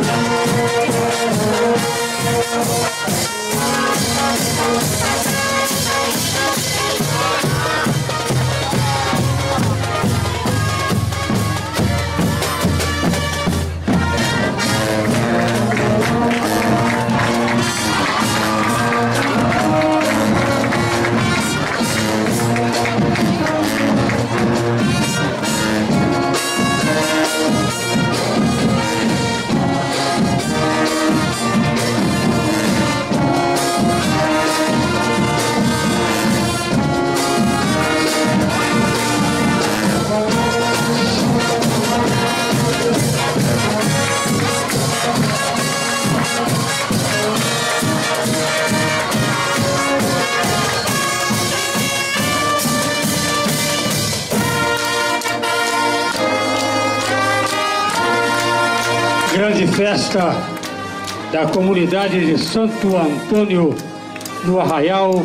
Música grande festa da comunidade de Santo Antônio no Arraial